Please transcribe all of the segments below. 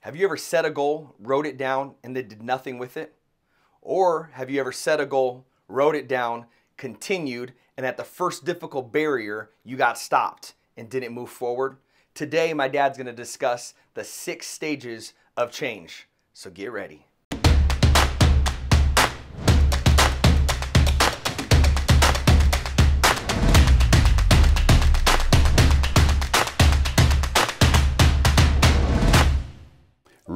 Have you ever set a goal, wrote it down, and then did nothing with it? Or have you ever set a goal, wrote it down, continued, and at the first difficult barrier, you got stopped and didn't move forward? Today, my dad's gonna discuss the six stages of change. So get ready.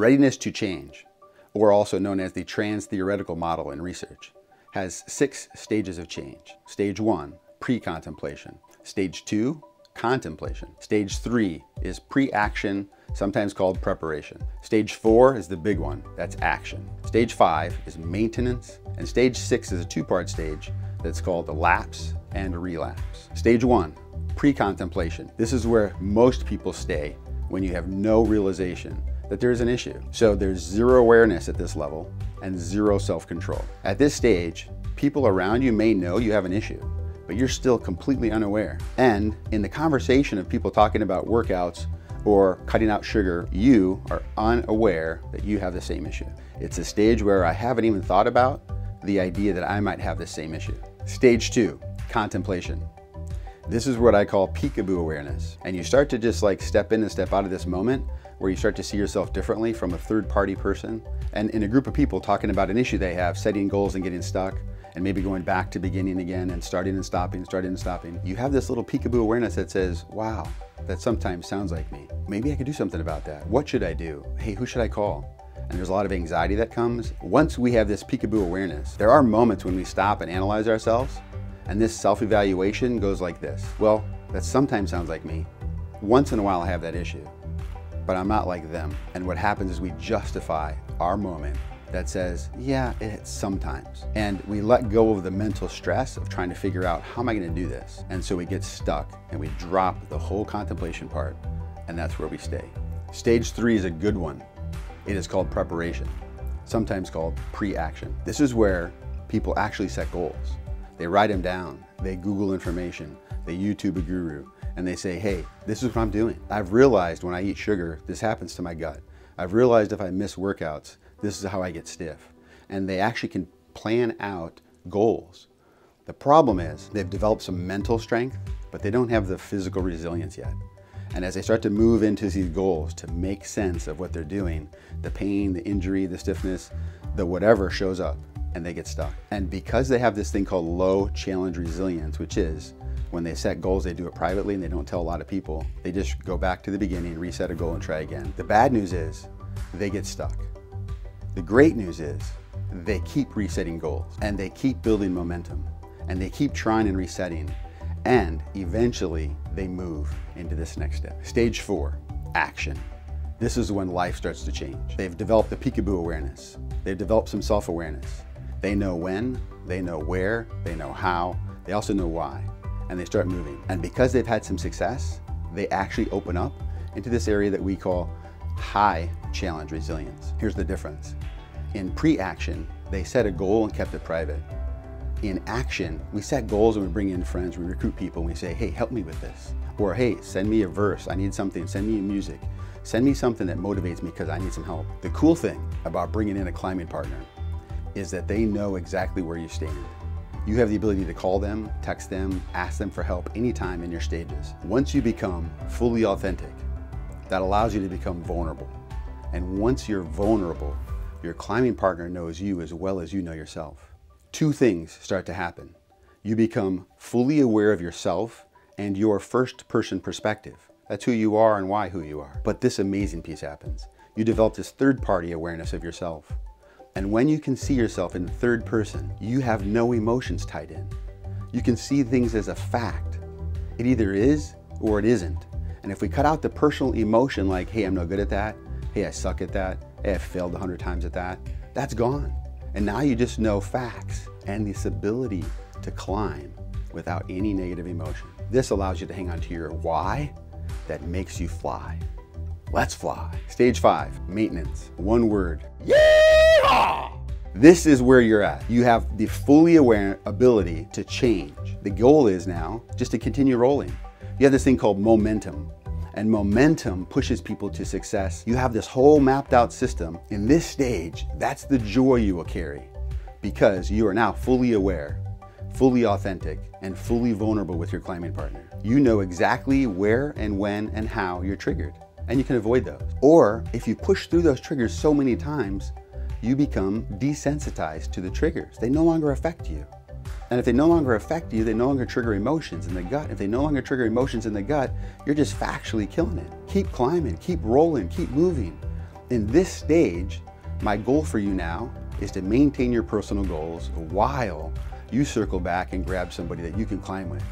Readiness to change, or also known as the trans-theoretical model in research, has six stages of change. Stage one, pre-contemplation. Stage two, contemplation. Stage three is pre-action, sometimes called preparation. Stage four is the big one, that's action. Stage five is maintenance, and stage six is a two-part stage that's called the lapse and relapse. Stage one, pre-contemplation. This is where most people stay when you have no realization that there's an issue. So there's zero awareness at this level and zero self-control. At this stage, people around you may know you have an issue, but you're still completely unaware. And in the conversation of people talking about workouts or cutting out sugar, you are unaware that you have the same issue. It's a stage where I haven't even thought about the idea that I might have the same issue. Stage two, contemplation. This is what I call peekaboo awareness. And you start to just like step in and step out of this moment where you start to see yourself differently from a third party person. And in a group of people talking about an issue they have, setting goals and getting stuck, and maybe going back to beginning again and starting and stopping, starting and stopping. You have this little peekaboo awareness that says, wow, that sometimes sounds like me. Maybe I could do something about that. What should I do? Hey, who should I call? And there's a lot of anxiety that comes. Once we have this peekaboo awareness, there are moments when we stop and analyze ourselves and this self-evaluation goes like this. Well, that sometimes sounds like me. Once in a while I have that issue, but I'm not like them. And what happens is we justify our moment that says, yeah, it's sometimes. And we let go of the mental stress of trying to figure out how am I gonna do this? And so we get stuck and we drop the whole contemplation part and that's where we stay. Stage three is a good one. It is called preparation, sometimes called pre-action. This is where people actually set goals. They write them down, they Google information, they YouTube a guru, and they say, hey, this is what I'm doing. I've realized when I eat sugar, this happens to my gut. I've realized if I miss workouts, this is how I get stiff. And they actually can plan out goals. The problem is they've developed some mental strength, but they don't have the physical resilience yet. And as they start to move into these goals to make sense of what they're doing, the pain, the injury, the stiffness, the whatever shows up and they get stuck. And because they have this thing called low challenge resilience, which is when they set goals, they do it privately and they don't tell a lot of people. They just go back to the beginning, reset a goal and try again. The bad news is they get stuck. The great news is they keep resetting goals and they keep building momentum and they keep trying and resetting and eventually they move into this next step. Stage four, action. This is when life starts to change. They've developed the peekaboo awareness. They've developed some self-awareness. They know when, they know where, they know how, they also know why, and they start moving. And because they've had some success, they actually open up into this area that we call high challenge resilience. Here's the difference. In pre-action, they set a goal and kept it private. In action, we set goals and we bring in friends, we recruit people, and we say, hey, help me with this. Or, hey, send me a verse, I need something, send me music. Send me something that motivates me because I need some help. The cool thing about bringing in a climbing partner is that they know exactly where you stand. You have the ability to call them, text them, ask them for help anytime in your stages. Once you become fully authentic, that allows you to become vulnerable. And once you're vulnerable, your climbing partner knows you as well as you know yourself. Two things start to happen. You become fully aware of yourself and your first person perspective. That's who you are and why who you are. But this amazing piece happens. You develop this third party awareness of yourself. And when you can see yourself in third person, you have no emotions tied in. You can see things as a fact. It either is or it isn't. And if we cut out the personal emotion like, hey, I'm no good at that, hey, I suck at that, hey, I failed a hundred times at that, that's gone. And now you just know facts and this ability to climb without any negative emotion. This allows you to hang on to your why that makes you fly. Let's fly. Stage five, maintenance. One word. Yeehaw! This is where you're at. You have the fully aware ability to change. The goal is now just to continue rolling. You have this thing called momentum. and momentum pushes people to success. You have this whole mapped out system. In this stage, that's the joy you will carry because you are now fully aware, fully authentic, and fully vulnerable with your climbing partner. You know exactly where and when and how you're triggered, and you can avoid those. Or if you push through those triggers so many times, you become desensitized to the triggers. They no longer affect you. And if they no longer affect you, they no longer trigger emotions in the gut. If they no longer trigger emotions in the gut, you're just factually killing it. Keep climbing, keep rolling, keep moving. In this stage, my goal for you now is to maintain your personal goals while you circle back and grab somebody that you can climb with.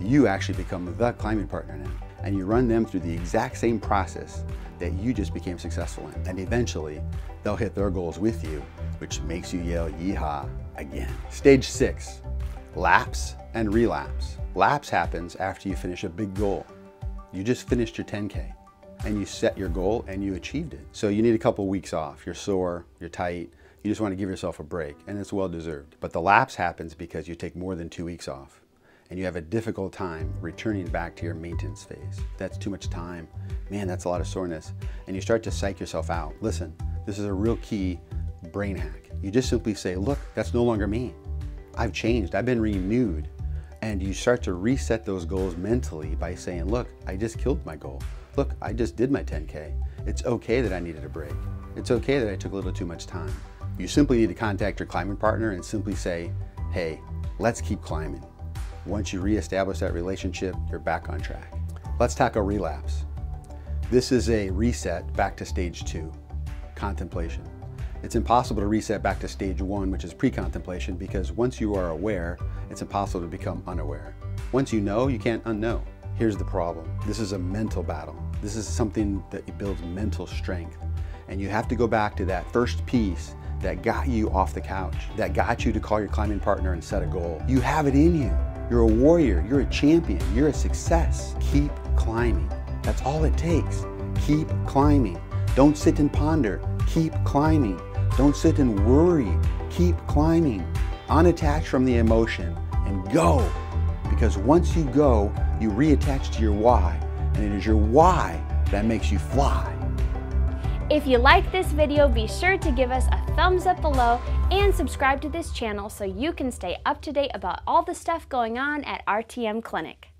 You actually become the climbing partner now, and you run them through the exact same process that you just became successful in. And eventually, they'll hit their goals with you, which makes you yell yeehaw again. Stage six, lapse and relapse. Lapse happens after you finish a big goal. You just finished your 10K and you set your goal and you achieved it. So you need a couple weeks off. You're sore, you're tight, you just want to give yourself a break, and it's well deserved. But the lapse happens because you take more than two weeks off and you have a difficult time returning back to your maintenance phase. That's too much time. Man, that's a lot of soreness. And you start to psych yourself out. Listen, this is a real key brain hack. You just simply say, look, that's no longer me. I've changed, I've been renewed. And you start to reset those goals mentally by saying, look, I just killed my goal. Look, I just did my 10K. It's okay that I needed a break. It's okay that I took a little too much time. You simply need to contact your climbing partner and simply say, hey, let's keep climbing. Once you reestablish that relationship, you're back on track. Let's tackle relapse. This is a reset back to stage two, contemplation. It's impossible to reset back to stage one, which is pre-contemplation, because once you are aware, it's impossible to become unaware. Once you know, you can't unknow. Here's the problem. This is a mental battle. This is something that builds mental strength. And you have to go back to that first piece that got you off the couch, that got you to call your climbing partner and set a goal. You have it in you. You're a warrior, you're a champion, you're a success. Keep climbing. That's all it takes. Keep climbing. Don't sit and ponder. Keep climbing. Don't sit and worry. Keep climbing. Unattach from the emotion and go. Because once you go, you reattach to your why. And it is your why that makes you fly. If you like this video, be sure to give us a thumbs up below and subscribe to this channel so you can stay up to date about all the stuff going on at RTM Clinic.